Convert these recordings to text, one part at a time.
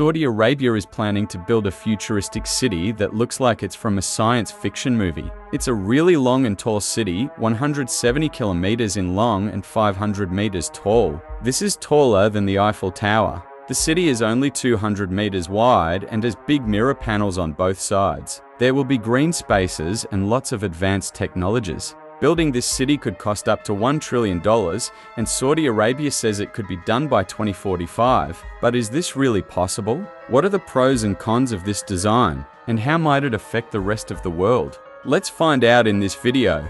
Saudi Arabia is planning to build a futuristic city that looks like it's from a science fiction movie. It's a really long and tall city, 170 kilometers in long and 500 meters tall. This is taller than the Eiffel Tower. The city is only 200 meters wide and has big mirror panels on both sides. There will be green spaces and lots of advanced technologies. Building this city could cost up to $1 trillion, and Saudi Arabia says it could be done by 2045. But is this really possible? What are the pros and cons of this design? And how might it affect the rest of the world? Let's find out in this video.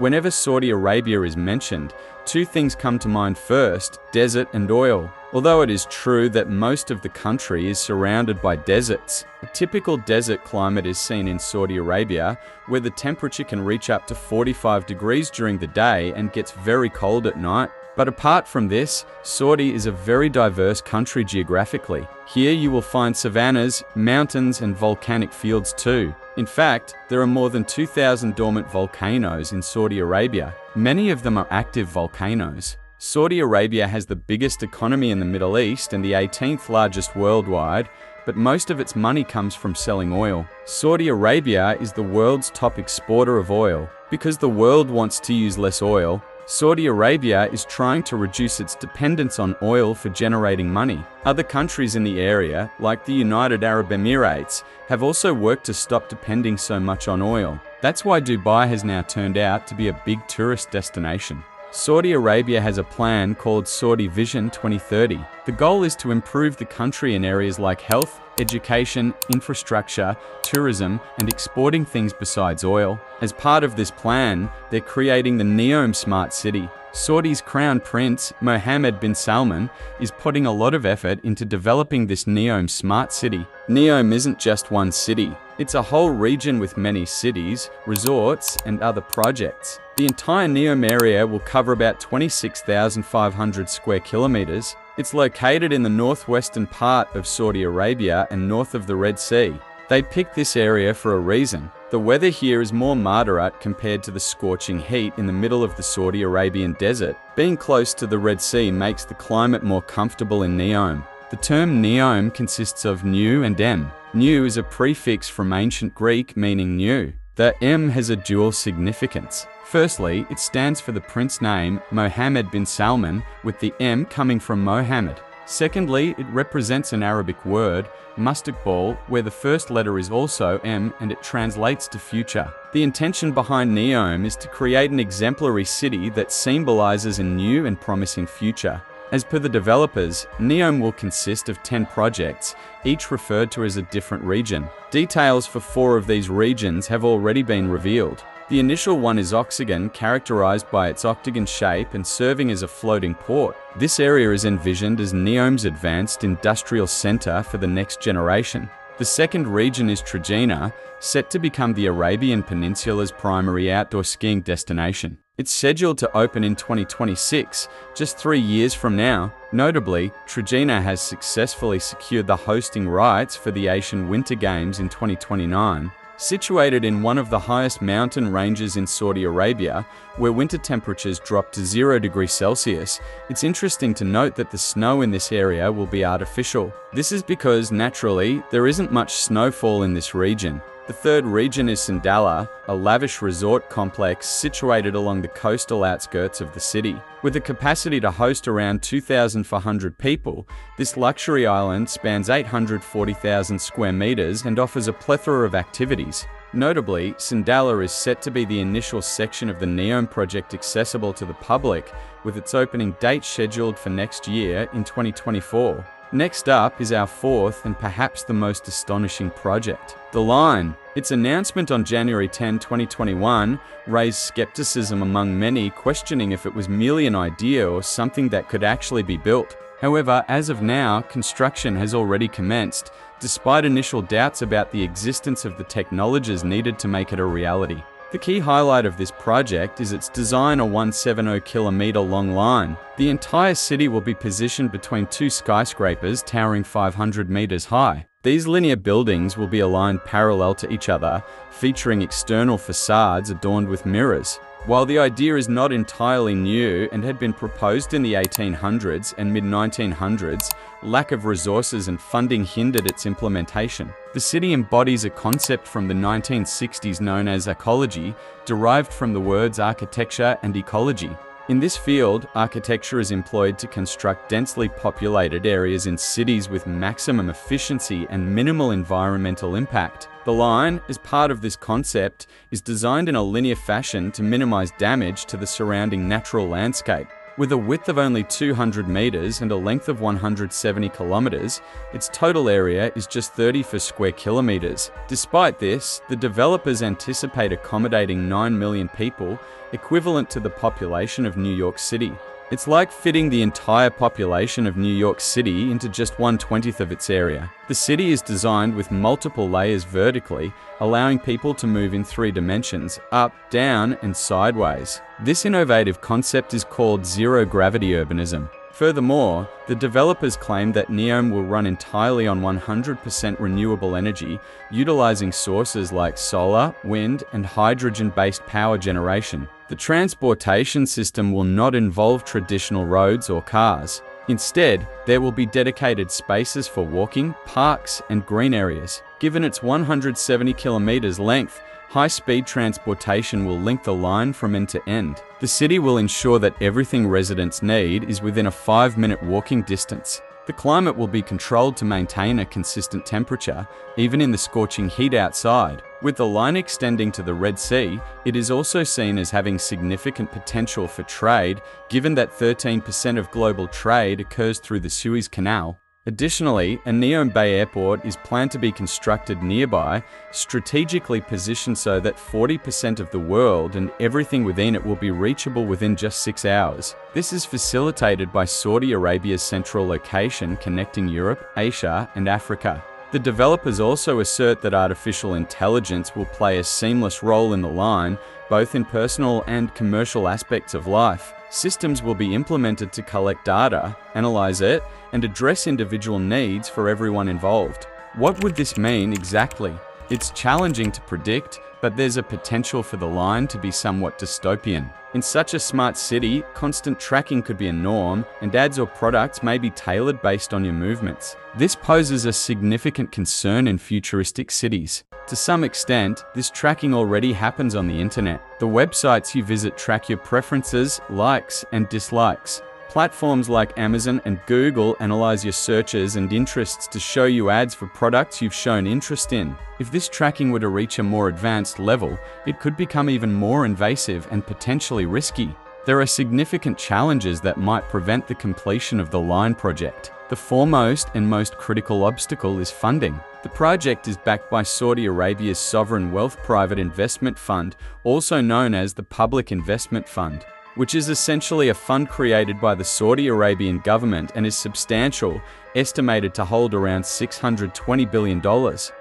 Whenever Saudi Arabia is mentioned, two things come to mind first desert and oil. Although it is true that most of the country is surrounded by deserts, a typical desert climate is seen in Saudi Arabia, where the temperature can reach up to 45 degrees during the day and gets very cold at night. But apart from this, Saudi is a very diverse country geographically. Here you will find savannas, mountains, and volcanic fields too. In fact, there are more than 2,000 dormant volcanoes in Saudi Arabia. Many of them are active volcanoes. Saudi Arabia has the biggest economy in the Middle East and the 18th largest worldwide, but most of its money comes from selling oil. Saudi Arabia is the world's top exporter of oil. Because the world wants to use less oil, Saudi Arabia is trying to reduce its dependence on oil for generating money. Other countries in the area, like the United Arab Emirates, have also worked to stop depending so much on oil. That's why Dubai has now turned out to be a big tourist destination. Saudi Arabia has a plan called Saudi Vision 2030. The goal is to improve the country in areas like health, education, infrastructure, tourism, and exporting things besides oil. As part of this plan, they're creating the NEOM Smart City. Saudi's crown prince, Mohammed bin Salman, is putting a lot of effort into developing this NEOM smart city. NEOM isn't just one city, it's a whole region with many cities, resorts, and other projects. The entire NEOM area will cover about 26,500 square kilometers. It's located in the northwestern part of Saudi Arabia and north of the Red Sea. They picked this area for a reason. The weather here is more moderate compared to the scorching heat in the middle of the Saudi Arabian desert. Being close to the Red Sea makes the climate more comfortable in Neom. The term Neom consists of new and em. New is a prefix from ancient Greek meaning new. The M has a dual significance. Firstly, it stands for the prince name Mohammed bin Salman, with the M coming from Mohammed. Secondly, it represents an Arabic word, mustaqbal, where the first letter is also M and it translates to future. The intention behind Neom is to create an exemplary city that symbolizes a new and promising future. As per the developers, Neom will consist of 10 projects, each referred to as a different region. Details for four of these regions have already been revealed. The initial one is Oxagon, characterized by its octagon shape and serving as a floating port. This area is envisioned as Neom's advanced industrial center for the next generation. The second region is Trojena, set to become the Arabian Peninsula's primary outdoor skiing destination. It's scheduled to open in 2026, just three years from now. Notably, Trojena has successfully secured the hosting rights for the Asian Winter Games in 2029. Situated in one of the highest mountain ranges in Saudi Arabia, where winter temperatures drop to 0 degrees Celsius, it's interesting to note that the snow in this area will be artificial. This is because, naturally, there isn't much snowfall in this region, the third region is Sindalah, a lavish resort complex situated along the coastal outskirts of the city. With a capacity to host around 2,400 people, this luxury island spans 840,000 square meters and offers a plethora of activities. Notably, Sindalah is set to be the initial section of the NEOM project accessible to the public, with its opening date scheduled for next year in 2024. Next up is our fourth and perhaps the most astonishing project, The Line. Its announcement on January 10, 2021 raised skepticism among many, questioning if it was merely an idea or something that could actually be built. However, as of now, construction has already commenced, despite initial doubts about the existence of the technologies needed to make it a reality. The key highlight of this project is its design a 170 kilometer long line. The entire city will be positioned between two skyscrapers towering 500 meters high. These linear buildings will be aligned parallel to each other, featuring external facades adorned with mirrors. While the idea is not entirely new and had been proposed in the 1800s and mid 1900s, lack of resources and funding hindered its implementation. The city embodies a concept from the 1960s known as arcology, derived from the words architecture and ecology. In this field, architecture is employed to construct densely populated areas in cities with maximum efficiency and minimal environmental impact. The line, as part of this concept, is designed in a linear fashion to minimize damage to the surrounding natural landscape. With a width of only 200 meters and a length of 170 kilometers, its total area is just 34 square kilometers. Despite this, the developers anticipate accommodating 9 million people, equivalent to the population of New York City. It's like fitting the entire population of New York City into just 1/20th of its area. The city is designed with multiple layers vertically, allowing people to move in three dimensions up, down, and sideways. This innovative concept is called zero gravity urbanism. Furthermore, the developers claim that Neom will run entirely on 100% renewable energy, utilizing sources like solar, wind, and hydrogen based power generation. The transportation system will not involve traditional roads or cars. Instead, there will be dedicated spaces for walking, parks, and green areas. Given its 170 kilometers length, High-speed transportation will link the line from end to end. The city will ensure that everything residents need is within a 5-minute walking distance. The climate will be controlled to maintain a consistent temperature, even in the scorching heat outside. With the line extending to the Red Sea, it is also seen as having significant potential for trade, given that 13% of global trade occurs through the Suez Canal. Additionally, a Neom Bay Airport is planned to be constructed nearby, strategically positioned so that 40% of the world and everything within it will be reachable within just six hours. This is facilitated by Saudi Arabia's central location connecting Europe, Asia, and Africa. The developers also assert that artificial intelligence will play a seamless role in the line, both in personal and commercial aspects of life. Systems will be implemented to collect data, analyze it, and address individual needs for everyone involved. What would this mean exactly? It's challenging to predict, but there's a potential for the line to be somewhat dystopian. In such a smart city, constant tracking could be a norm, and ads or products may be tailored based on your movements. This poses a significant concern in futuristic cities. To some extent, this tracking already happens on the internet. The websites you visit track your preferences, likes, and dislikes. Platforms like Amazon and Google analyze your searches and interests to show you ads for products you've shown interest in. If this tracking were to reach a more advanced level, it could become even more invasive and potentially risky. There are significant challenges that might prevent the completion of the Line project. The foremost and most critical obstacle is funding. The project is backed by Saudi Arabia's sovereign wealth private investment fund, also known as the Public Investment Fund, which is essentially a fund created by the Saudi Arabian government and is substantial, estimated to hold around $620 billion.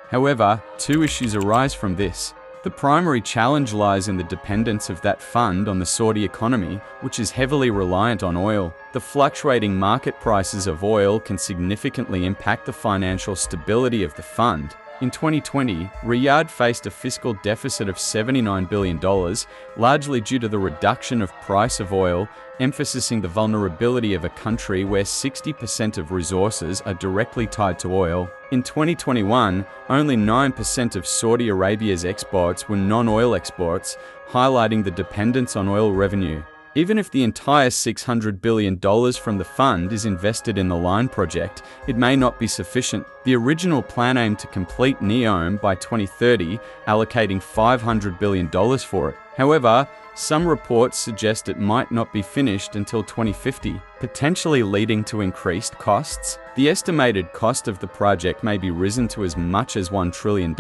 However, two issues arise from this. The primary challenge lies in the dependence of that fund on the Saudi economy, which is heavily reliant on oil. The fluctuating market prices of oil can significantly impact the financial stability of the fund. In 2020, Riyadh faced a fiscal deficit of $79 billion, largely due to the reduction of price of oil, emphasizing the vulnerability of a country where 60% of resources are directly tied to oil. In 2021, only 9% of Saudi Arabia's exports were non-oil exports, highlighting the dependence on oil revenue. Even if the entire $600 billion from the fund is invested in the line project, it may not be sufficient. The original plan aimed to complete NEOM by 2030, allocating $500 billion for it. However, some reports suggest it might not be finished until 2050, potentially leading to increased costs. The estimated cost of the project may be risen to as much as $1 trillion.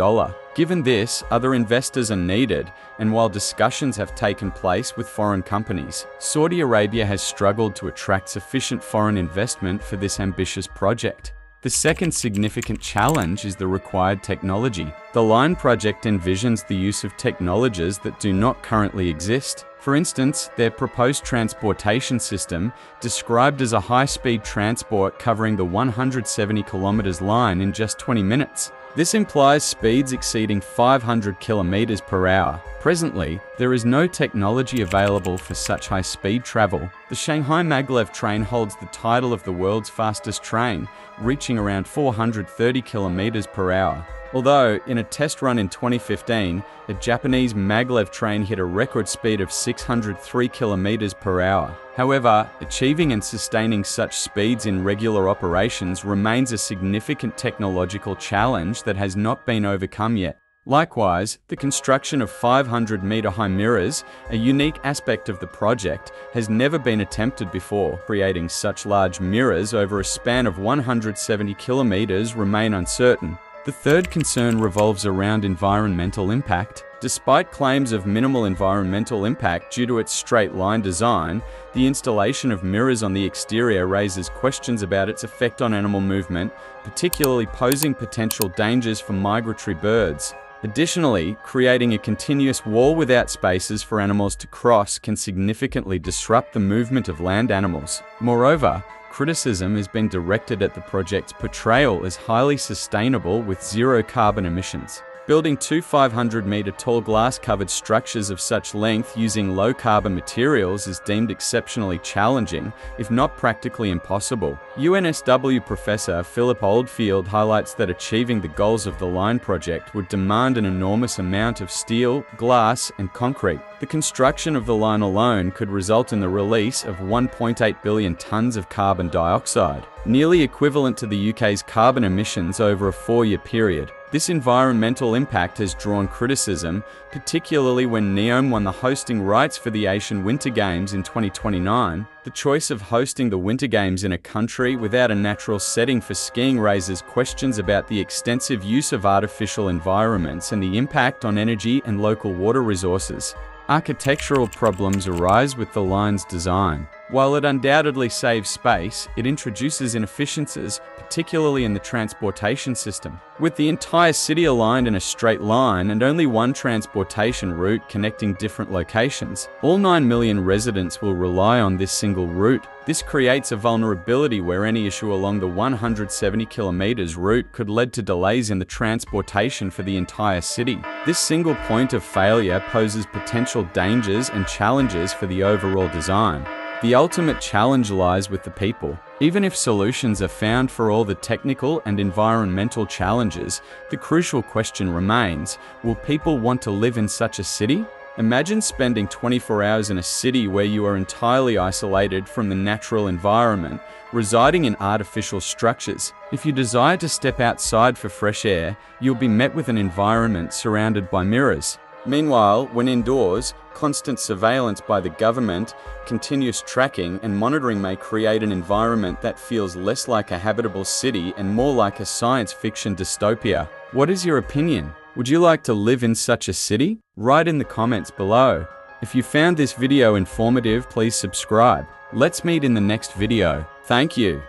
Given this, other investors are needed, and while discussions have taken place with foreign companies, Saudi Arabia has struggled to attract sufficient foreign investment for this ambitious project. The second significant challenge is the required technology. The LINE project envisions the use of technologies that do not currently exist. For instance, their proposed transportation system, described as a high-speed transport covering the 170 kilometers line in just 20 minutes. This implies speeds exceeding 500 kilometers per hour. Presently, there is no technology available for such high speed travel. The Shanghai Maglev train holds the title of the world's fastest train, reaching around 430 kilometers per hour. Although, in a test run in 2015, a Japanese maglev train hit a record speed of 603 kilometers per hour. However, achieving and sustaining such speeds in regular operations remains a significant technological challenge that has not been overcome yet. Likewise, the construction of 500 metre high mirrors, a unique aspect of the project, has never been attempted before. Creating such large mirrors over a span of 170 kilometres remain uncertain. The third concern revolves around environmental impact. Despite claims of minimal environmental impact due to its straight line design, the installation of mirrors on the exterior raises questions about its effect on animal movement, particularly posing potential dangers for migratory birds. Additionally, creating a continuous wall without spaces for animals to cross can significantly disrupt the movement of land animals. Moreover, criticism has been directed at the project's portrayal as highly sustainable with zero carbon emissions. Building two 500 metre tall glass covered structures of such length using low carbon materials is deemed exceptionally challenging, if not practically impossible. UNSW professor Philip Oldfield highlights that achieving the goals of the LINE project would demand an enormous amount of steel, glass, and concrete. The construction of the line alone could result in the release of 1.8 billion tonnes of carbon dioxide, nearly equivalent to the UK's carbon emissions over a four year period. This environmental impact has drawn criticism, particularly when NEOM won the hosting rights for the Asian Winter Games in 2029. The choice of hosting the Winter Games in a country without a natural setting for skiing raises questions about the extensive use of artificial environments and the impact on energy and local water resources. Architectural problems arise with the line's design. While it undoubtedly saves space, it introduces inefficiencies, particularly in the transportation system. With the entire city aligned in a straight line and only one transportation route connecting different locations, all 9 million residents will rely on this single route. This creates a vulnerability where any issue along the 170 kilometers route could lead to delays in the transportation for the entire city. This single point of failure poses potential dangers and challenges for the overall design. The ultimate challenge lies with the people. Even if solutions are found for all the technical and environmental challenges, the crucial question remains, will people want to live in such a city? Imagine spending 24 hours in a city where you are entirely isolated from the natural environment, residing in artificial structures. If you desire to step outside for fresh air, you'll be met with an environment surrounded by mirrors. Meanwhile, when indoors, constant surveillance by the government, continuous tracking and monitoring may create an environment that feels less like a habitable city and more like a science fiction dystopia. What is your opinion? Would you like to live in such a city? Write in the comments below. If you found this video informative, please subscribe. Let's meet in the next video. Thank you.